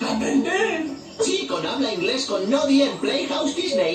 ¡Aprender! Sí, con habla inglés con Nodi en Playhouse Disney.